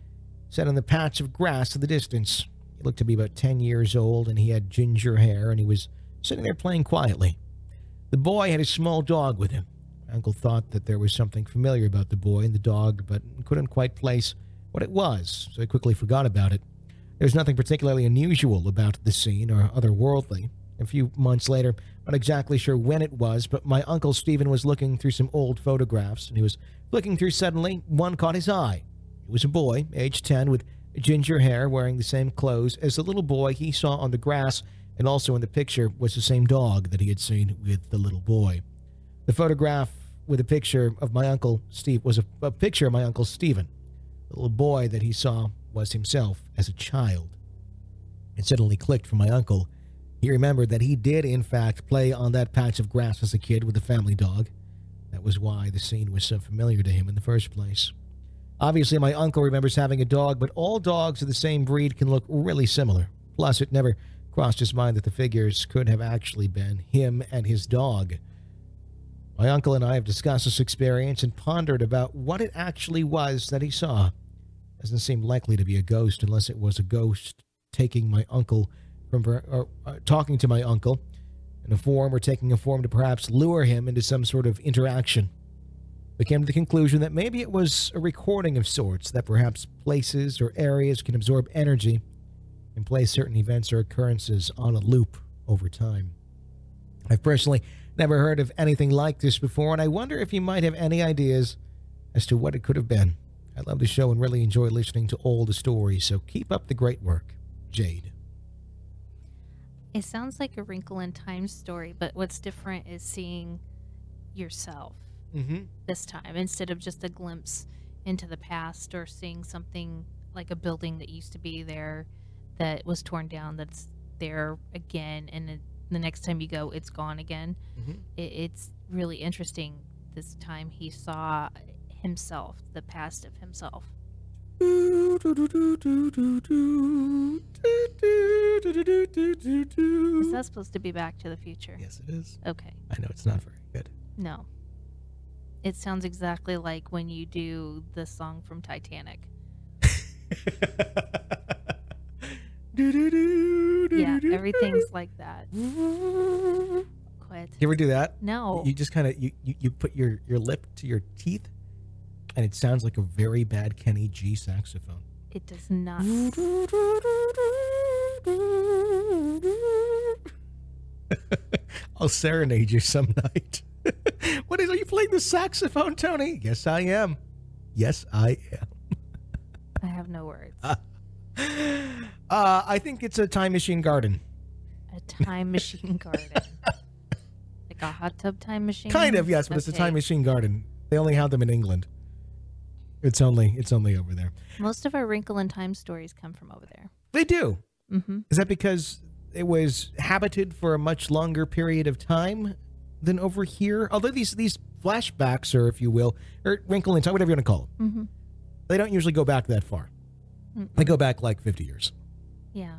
S1: sat on the patch of grass in the distance. He looked to be about 10 years old, and he had ginger hair, and he was sitting there playing quietly. The boy had a small dog with him. Uncle thought that there was something familiar about the boy and the dog, but couldn't quite place what it was, so he quickly forgot about it. There was nothing particularly unusual about the scene or otherworldly. A few months later, not exactly sure when it was, but my uncle Stephen was looking through some old photographs, and he was flicking through suddenly. One caught his eye. Was a boy, aged 10, with ginger hair, wearing the same clothes as the little boy he saw on the grass, and also in the picture was the same dog that he had seen with the little boy. The photograph with a picture of my uncle Steve was a, a picture of my uncle Stephen. The little boy that he saw was himself as a child. It suddenly clicked for my uncle. He remembered that he did, in fact, play on that patch of grass as a kid with the family dog. That was why the scene was so familiar to him in the first place. Obviously, my uncle remembers having a dog, but all dogs of the same breed can look really similar. Plus, it never crossed his mind that the figures could have actually been him and his dog. My uncle and I have discussed this experience and pondered about what it actually was that he saw. Doesn't seem likely to be a ghost unless it was a ghost taking my uncle from or uh, talking to my uncle in a form or taking a form to perhaps lure him into some sort of interaction. We came to the conclusion that maybe it was a recording of sorts, that perhaps places or areas can absorb energy and play certain events or occurrences on a loop over time. I've personally never heard of anything like this before, and I wonder if you might have any ideas as to what it could have been. I love the show and really enjoy listening to all the stories, so keep up the great work. Jade.
S3: It sounds like a Wrinkle in Time story, but what's different is seeing yourself
S1: Mm-hmm.
S3: this time instead of just a glimpse into the past or seeing something like a building that used to be there that was torn down that's there again and it, the next time you go it's gone again
S1: Mhm.
S3: it, it's really interesting this time he saw himself the past of himself is that supposed to be back to the future
S1: Yes, it is.
S3: okay
S1: I know it's not very good.
S3: no it sounds exactly like when you do the song from titanic [laughs] yeah everything's like that quit
S1: You ever do that?
S3: no
S1: You just kind of you, you, you put your, your lip to your teeth, and it sounds like a very bad Kenny G saxophone.
S3: it does not [laughs]
S1: I'll serenade you some night. [laughs] what is? Are you playing the saxophone, Tony? Yes, I am. Yes, I am.
S3: i have no words [laughs]
S1: Uh, I think it's a time machine garden.
S3: a time machine garden [laughs] like a hot tub time machine
S1: Kind of, yes, but it's a time machine garden. They only have them in England. It's only it's only over there.
S3: most of our wrinkle in time stories come from over there
S1: They do.
S3: mm-hmm
S1: Is that because it was habited for a much longer period of time than over here? Although these these flashbacks, or if you will, or wrinkle in time, whatever you want to call them,
S3: mm-hmm
S1: they don't usually go back that far. They go back like fifty years.
S3: yeah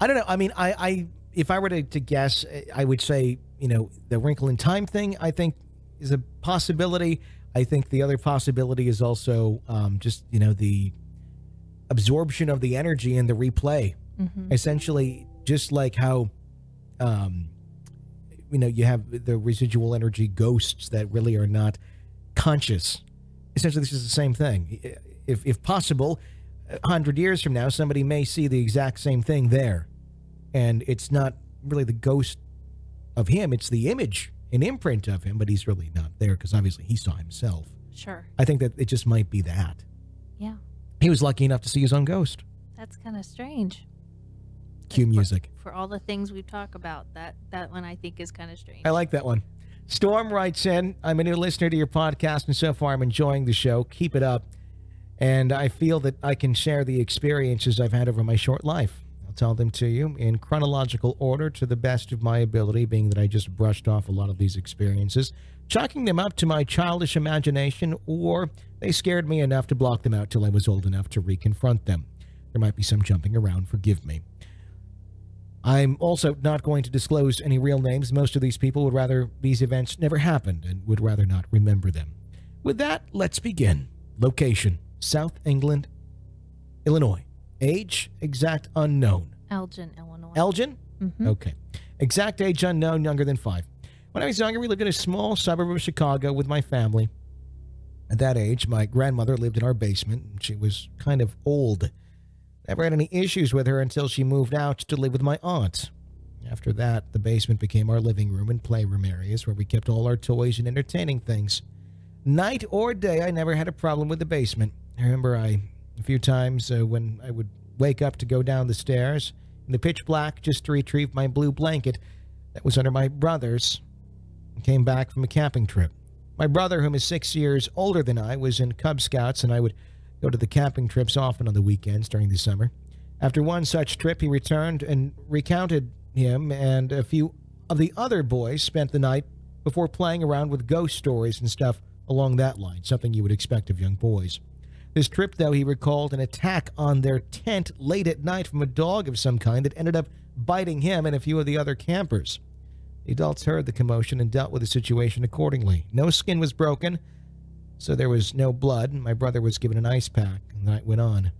S1: I don't know. I mean, I, I if I were to, to guess, I would say you know the wrinkle in time thing. I think is a possibility. I think the other possibility is also um, just you know the absorption of the energy and the replay.
S3: mm-hmm
S1: Essentially, just like how um, you know you have the residual energy ghosts that really are not conscious. Essentially, this is the same thing. If if possible, a hundred years from now, somebody may see the exact same thing there, and it's not really the ghost of him; it's the image, an imprint of him, but he's really not there because obviously he saw himself.
S3: sure
S1: I think that it just might be that
S3: yeah
S1: he was lucky enough to see his own ghost.
S3: that's kind of strange
S1: Cue music.
S3: for all the things we talk about that that one i think is kind of strange
S1: I like that one. Storm writes in, I'm a new listener to your podcast, and so far I'm enjoying the show. Keep it up. And I feel that I can share the experiences I've had over my short life. I'll tell them to you in chronological order to the best of my ability, being that I just brushed off a lot of these experiences, chalking them up to my childish imagination, or they scared me enough to block them out till I was old enough to reconfront them. There might be some jumping around, forgive me. I'm also not going to disclose any real names. Most of these people would rather these events never happened and would rather not remember them. With that, let's begin. Location South England, Illinois. Age exact unknown.
S3: Elgin, Illinois.
S1: Elgin?
S3: Mhm.
S1: Okay. Exact age unknown, younger than five. When I was younger, we lived in a small suburb of Chicago with my family. At that age, my grandmother lived in our basement. and She was kind of old. Never had any issues with her until she moved out to live with my aunt. After that, the basement became our living room and playroom areas where we kept all our toys and entertaining things. Night or day, I never had a problem with the basement. I remember I, a few times uh, when I would wake up to go down the stairs in the pitch black just to retrieve my blue blanket that was under my brother's came back from a camping trip. My brother, whom is six years older than I, was in Cub Scouts, and I would go to the camping trips often on the weekends during the summer. After one such trip, he returned and recounted him and a few of the other boys spent the night before playing around with ghost stories and stuff along that line, something you would expect of young boys. This trip, though, he recalled an attack on their tent late at night from a dog of some kind that ended up biting him and a few of the other campers. The adults heard the commotion and dealt with the situation accordingly. No skin was broken, so there was no blood. My brother was given an ice pack, and the night went on.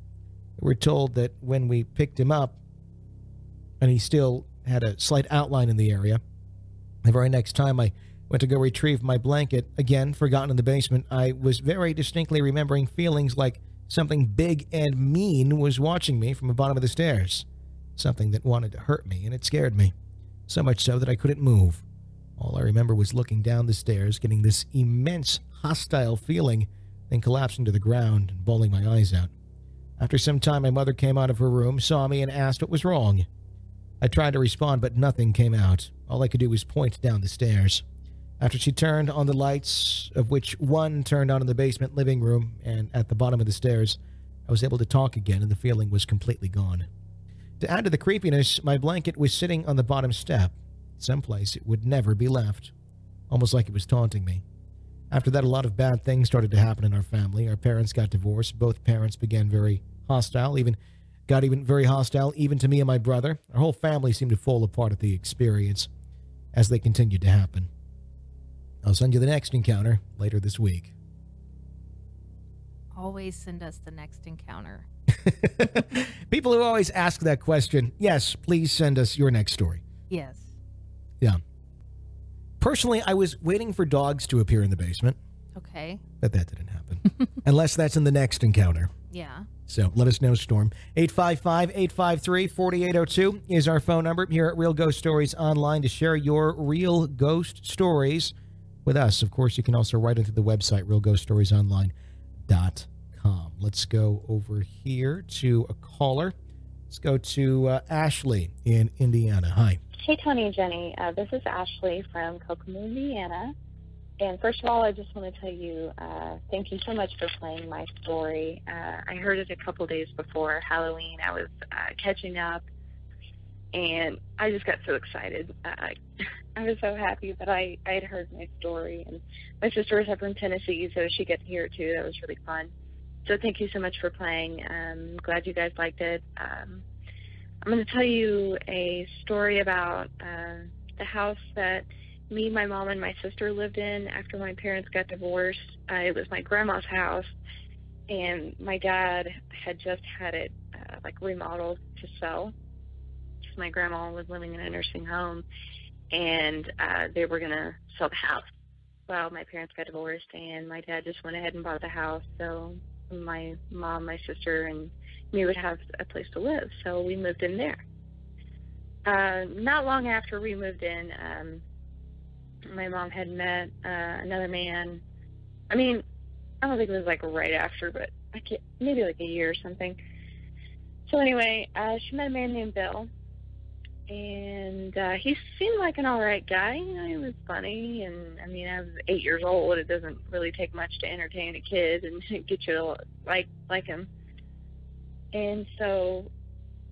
S1: We were told that when we picked him up, and he still had a slight outline in the area, the very next time I went to go retrieve my blanket, again forgotten in the basement, I was very distinctly remembering feelings like something big and mean was watching me from the bottom of the stairs. Something that wanted to hurt me, and it scared me. So much so that I couldn't move. All I remember was looking down the stairs, getting this immense hostile feeling, then collapsing to the ground and bawling my eyes out. After some time, my mother came out of her room, saw me, and asked what was wrong. I tried to respond, but nothing came out. All I could do was point down the stairs. After she turned on the lights, of which one turned on in the basement living room and at the bottom of the stairs, I was able to talk again, and the feeling was completely gone. To add to the creepiness, my blanket was sitting on the bottom step, someplace it would never be left, almost like it was taunting me. After that, a lot of bad things started to happen in our family. Our parents got divorced. Both parents began very hostile, even got even very hostile, even to me and my brother. Our whole family seemed to fall apart at the experience as they continued to happen. I'll send you the next encounter later this week.
S3: Always send us the next encounter. [laughs]
S1: People who always ask that question, yes, please send us your next story.
S3: Yes.
S1: Yeah. Personally, I was waiting for dogs to appear in the basement,
S3: Okay.
S1: but that didn't happen. [laughs] Unless that's in the next encounter.
S3: Yeah.
S1: So let us know, Storm. 855 853 4802 is our phone number here at Real Ghost Stories Online to share your real ghost stories with us. Of course, you can also write into the website, realghoststoriesonline.com. Let's go over here to a caller. Let's go to uh, Ashley in Indiana. Hi.
S4: Hey, Tony and Jenny. Uh, this is Ashley from Kokomo, Indiana. And first of all, I just want to tell you uh, thank you so much for playing my story. Uh, I heard it a couple days before Halloween. I was uh, catching up, and I just got so excited. Uh, [laughs] I was so happy that I, I had heard my story. And my sister is up from Tennessee, so she got to hear it too. That was really fun. So thank you so much for playing. Um, glad you guys liked it. Um, I'm going to tell you a story about uh, the house that me, my mom, and my sister lived in after my parents got divorced. Uh, it was my grandma's house, and my dad had just had it uh, like remodeled to sell. My grandma was living in a nursing home, and uh, they were going to sell the house. Well, my parents got divorced, and my dad just went ahead and bought the house. So my mom, my sister, and me would have a place to live. So we moved in there. Uh, not long after we moved in, um, my mom had met uh, another man. I mean, I don't think it was like right after, but I can't, maybe like a year or something. So anyway, uh, she met a man named Bill, and uh, he seemed like an all right guy. You know, he was funny, and I mean, I was eight years old. It doesn't really take much to entertain a kid and [laughs] get you to like like him. And so,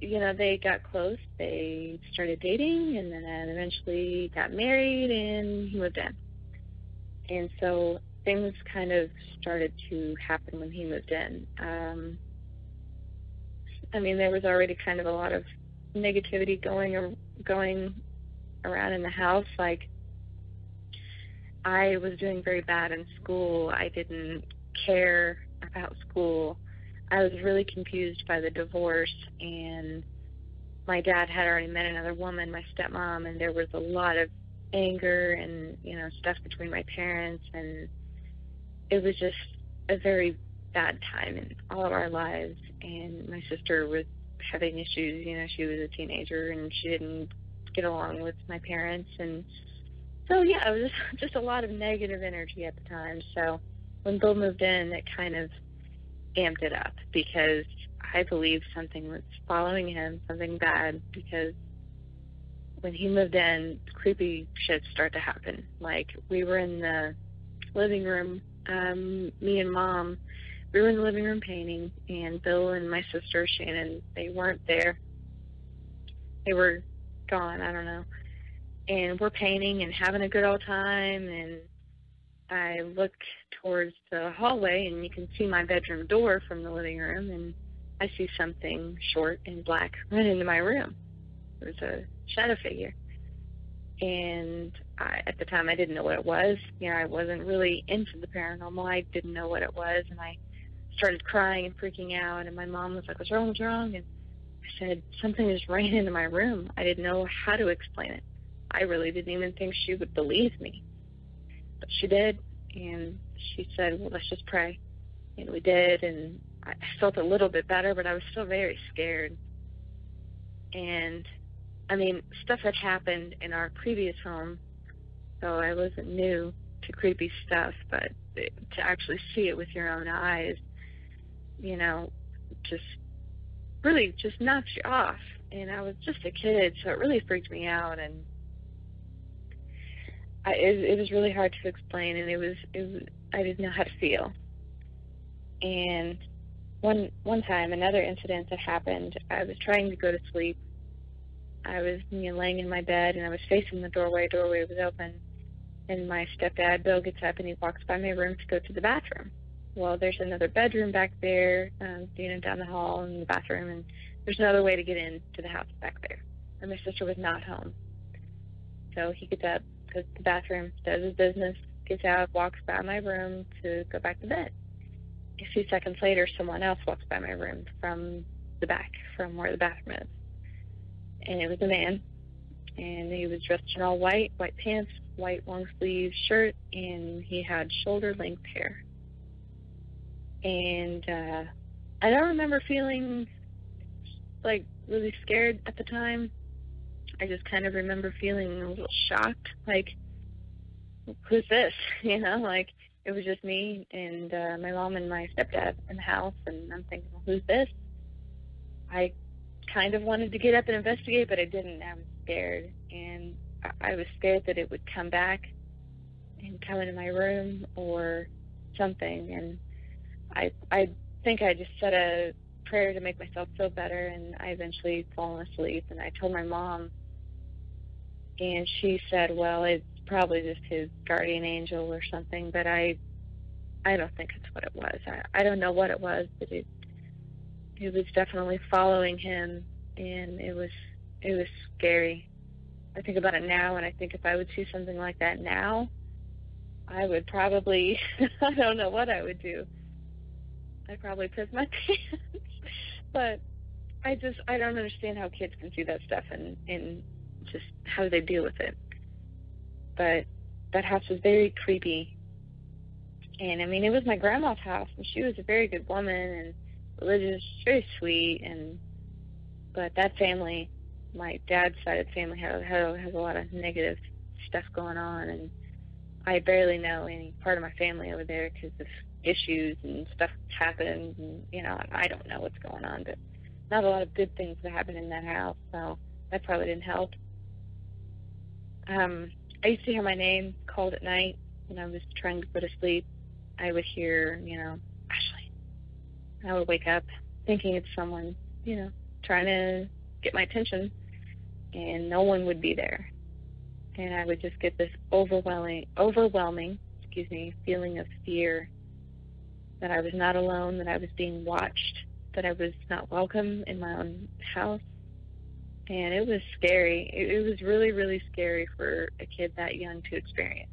S4: you know, they got close. They started dating, and then eventually got married, and he moved in. And so things kind of started to happen when he moved in. Um, I mean, there was already kind of a lot of negativity going ar- going around in the house. Like, I was doing very bad in school. I didn't care about school. I was really confused by the divorce and my dad had already met another woman, my stepmom, and there was a lot of anger and, you know, stuff between my parents and it was just a very bad time in all of our lives and my sister was having issues, you know, she was a teenager and she didn't get along with my parents and so yeah, it was [laughs] just a lot of negative energy at the time. So when Bill moved in, it kind of amped it up because I believed something was following him, something bad, because when he moved in, creepy shit started to happen. Like we were in the living room, um, me and mom, we were in the living room painting, and Bill and my sister Shannon, they weren't there. They were gone. I don't know. And we're painting and having a good old time, and I look towards the hallway, and you can see my bedroom door from the living room, and I see something short and black run into my room. It was a shadow figure. And I, at the time, I didn't know what it was. You know, I wasn't really into the paranormal. I didn't know what it was, and I started crying and freaking out. And my mom was like, "What's wrong? What's wrong?" And I said, "Something just ran into my room." I didn't know how to explain it. I really didn't even think she would believe me, but she did, and she said, "Well, let's just pray." And we did, and I felt a little bit better, but I was still very scared. And I mean, stuff had happened in our previous home, so I wasn't new to creepy stuff, but to actually see it with your own eyes, you know, just really just knocks you off. And I was just a kid, so it really freaked me out, and I, it, it was really hard to explain, and it was, it was I didn't know how to feel. And one one time, another incident that happened. I was trying to go to sleep. I was you know, laying in my bed and I was facing the doorway. Doorway was open, and my stepdad Bill gets up and he walks by my room to go to the bathroom. Well, there's another bedroom back there, um, you know, down the hall in the bathroom, and there's another way to get into the house back there. And my sister was not home, so he gets up, goes to the bathroom, does his business, gets out, walks by my room to go back to bed a few seconds later, someone else walks by my room from the back, from where the bathroom is. And it was a man. And he was dressed in all white, white pants, white long sleeve shirt, and he had shoulder length hair. And uh, I don't remember feeling like really scared at the time. I just kind of remember feeling a little shocked, like, who's this? [laughs] You know, like it was just me and uh, my mom and my stepdad in the house, and I'm thinking, well, who's this? I kind of wanted to get up and investigate, but I didn't. I was scared, and I was scared that it would come back and come into my room or something. And I, I think I just said a prayer to make myself feel better, and I eventually fallen asleep. And I told my mom, and she said, "Well, it's probably just his guardian angel or something, but I I don't think it's what it was. I, I don't know what it was, but it it was definitely following him and it was it was scary. I think about it now and I think if I would see something like that now, I would probably [laughs] I don't know what I would do. I'd probably piss my [laughs] pants. but I just I don't understand how kids can see that stuff and and just how do they deal with it but that house was very creepy. And I mean, it was my grandma's house, and she was a very good woman and religious, very sweet. And but that family, my dad's side of the family, has has a lot of negative stuff going on, and I barely know any part of my family over there because of issues and stuff happened. And you know, I don't know what's going on, but not a lot of good things that happened in that house, so that probably didn't help. Um, I used to hear my name called at night when I was trying to go to sleep. I would hear, you know, Ashley. I would wake up thinking it's someone, you know, trying to get my attention, and no one would be there. And I would just get this overwhelming, overwhelming, excuse me, feeling of fear that I was not alone, that I was being watched, that I was not welcome in my own house, and it was scary. It, it was really, really scary for a kid that young to experience.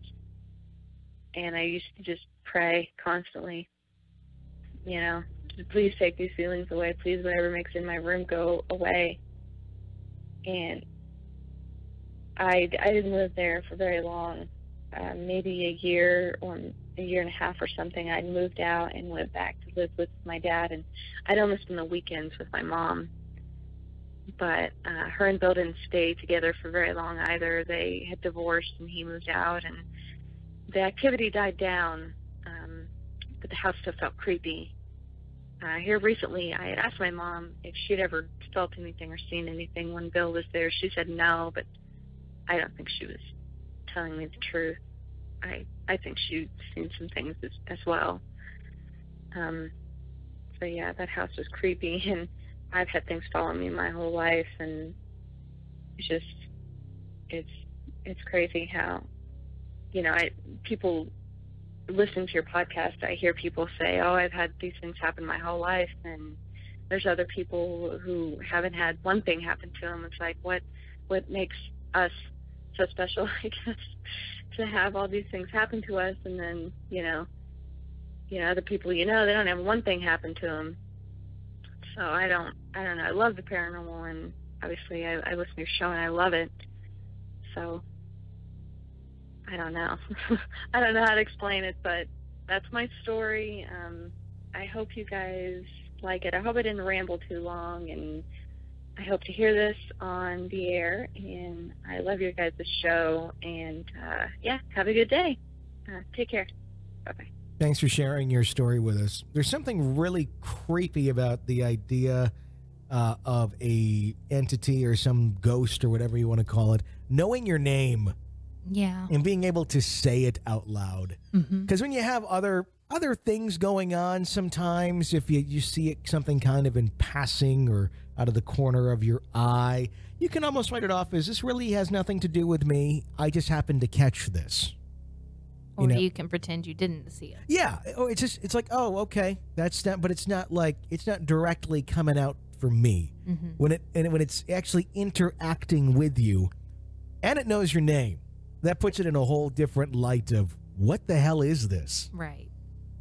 S4: And I used to just pray constantly, you know, please take these feelings away. Please, whatever makes in my room go away. And I, I didn't live there for very long, uh, maybe a year or a year and a half or something. I'd moved out and went back to live with my dad, and I'd only spend the weekends with my mom. But uh, her and Bill didn't stay together for very long either. They had divorced, and he moved out, and the activity died down. Um, but the house still felt creepy. Uh, here recently, I had asked my mom if she'd ever felt anything or seen anything when Bill was there. She said no, but I don't think she was telling me the truth. I I think she'd seen some things as, as well. Um, so yeah, that house was creepy, [laughs] and I've had things follow me my whole life, and it's just it's it's crazy how you know I people listen to your podcast. I hear people say, "Oh, I've had these things happen my whole life," and there's other people who haven't had one thing happen to them. It's like what what makes us so special, [laughs] I guess, to have all these things happen to us, and then you know, you know, other people you know they don't have one thing happen to them. So I don't, I don't know. I love the paranormal, and obviously I, I listen to your show and I love it. So I don't know. [laughs] I don't know how to explain it, but that's my story. Um, I hope you guys like it. I hope I didn't ramble too long, and I hope to hear this on the air. And I love your guys' show. And uh, yeah, have a good day. Uh, take care. Bye bye.
S1: Thanks for sharing your story with us. There's something really creepy about the idea uh, of a entity or some ghost or whatever you want to call it knowing your name
S3: Yeah.
S1: and being able to say it out loud.
S3: Mm-hmm.
S1: Because when you have other other things going on, sometimes if you, you see it something kind of in passing or out of the corner of your eye, you can almost write it off as this really has nothing to do with me. I just happened to catch this.
S3: Or
S1: you
S3: you, can pretend you didn't see it.
S1: Yeah. Oh, it's just it's like oh okay that's not, but it's not like it's not directly coming out for me
S3: Mm-hmm.
S1: when it and when it's actually interacting with you, and it knows your name. That puts it in a whole different light of what the hell is this?
S3: Right.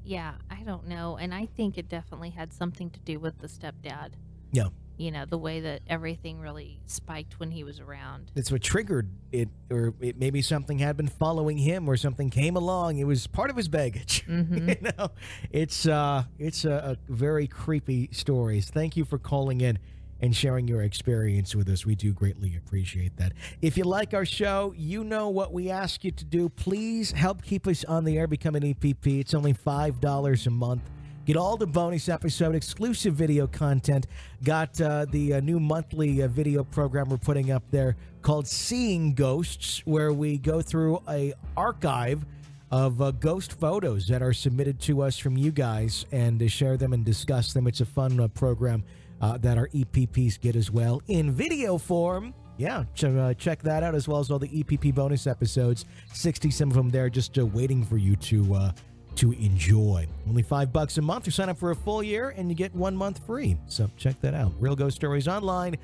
S3: Yeah, I don't know. And I think it definitely had something to do with the stepdad.
S1: Yeah.
S3: You know, the way that everything really spiked when he was around.
S1: That's what triggered it, or it maybe something had been following him, or something came along. It was part of his baggage. [laughs]
S3: Mm-hmm.
S1: you know, it's uh, it's a, a very creepy stories. Thank you for calling in and sharing your experience with us. We do greatly appreciate that. If you like our show, you know what we ask you to do. Please help keep us on the air. Become an EPP. It's only five dollars a month. Get all the bonus episode, exclusive video content. Got uh, the uh, new monthly uh, video program we're putting up there called Seeing Ghosts, where we go through a archive of uh, ghost photos that are submitted to us from you guys and to share them and discuss them. It's a fun uh, program uh, that our EPPs get as well in video form. Yeah, ch- uh, check that out as well as all the EPP bonus episodes. 60 some of them there just uh, waiting for you to uh, to enjoy. Only five bucks a month. You sign up for a full year and you get one month free. So check that out. Real Ghost Stories Online.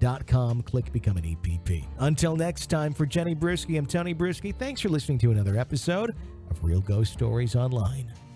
S1: Dot com. Click Become an EPP. Until next time, for Jenny Brueski, I'm Tony Brueski. Thanks for listening to another episode of Real Ghost Stories Online.